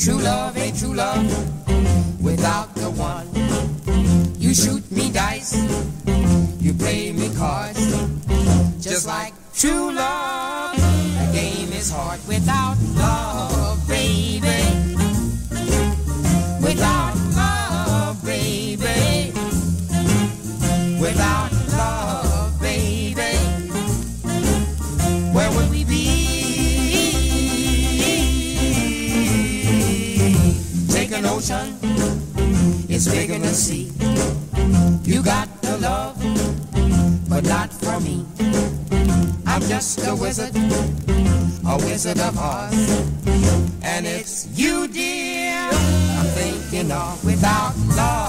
True love ain't true love without the one. You shoot me dice, you play me cards, just like true love. The game is hard without it's big in the. You got the love, but not for me. I'm just a wizard, a wizard of Oz. And it's you, dear, I'm thinking of without love,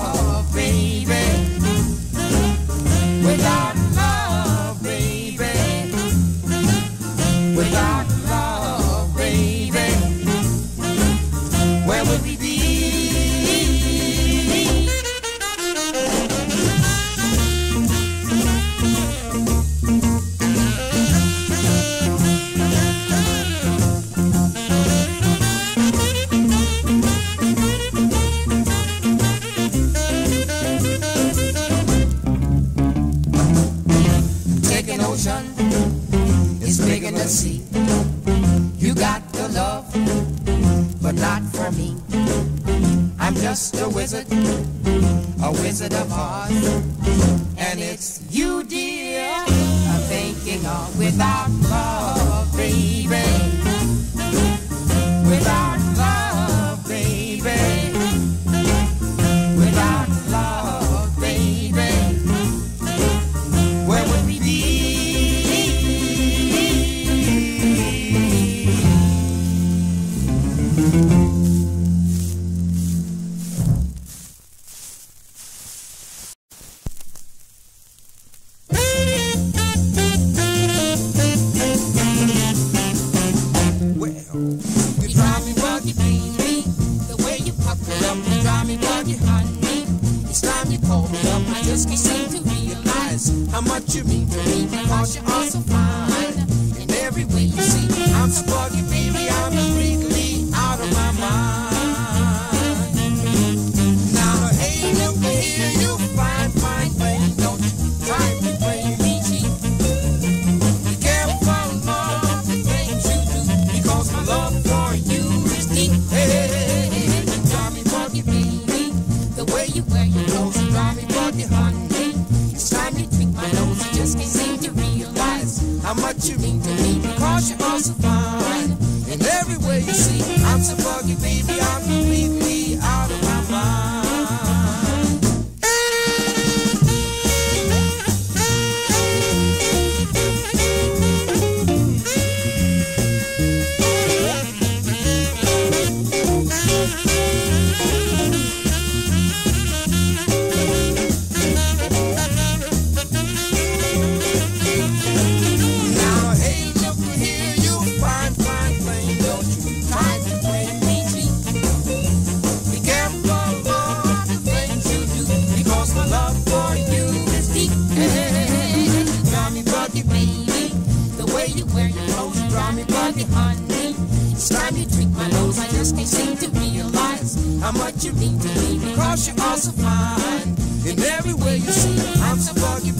in the sea. You got the love, but not for me. I'm just a wizard, a wizard of Oz. And it's you, dear, I'm thinking of without love, baby. Up, you drive me buggy, honey. Each time you call me up, I just can't seem to realize how much you mean to me because you're all so fine. In every way you see, I'm so buggy, baby. I'm completely out of my mind. Now, hey, look here, you fine, fine thing. Don't you try to play me cheap. Be careful of the things you do, because my love much you mean to me, because you're all so. time you drink my lows, I just can't seem to realize how much you mean to me. Because you're also fine. In every way you see, I'm so far you